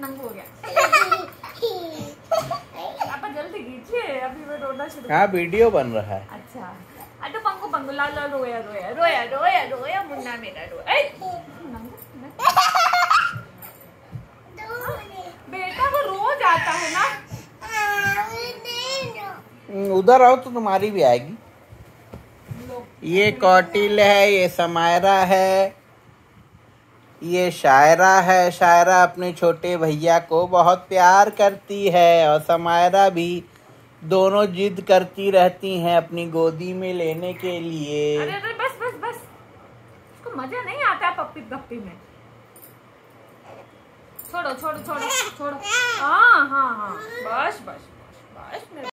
नंगू हो गया पापा जल्दी कीजिए अभी मैं रोना शुरू हाँ वीडियो बन रहा है। अच्छा। अरे तो पंगु पंगु ला ला रोया रोया रोया रोया रोया मुन्ना मेरा रोया। बेटा वो रोज आता है ना। हम्म, उधर आओ तो तुम्हारी भी आएगी। ये कौटिल है ये समायरा है। ये शायरा है, शायरा अपने छोटे भैया को बहुत प्यार करती है और समायरा भी दोनों जिद करती रहती हैं अपनी गोदी में लेने के लिए। अरे अरे, बस बस बस। इसको मज़ा नहीं आता पप्पी पप्पी में। छोड़ो छोड़ो छोड़ो छोड़ो। हाँ हाँ।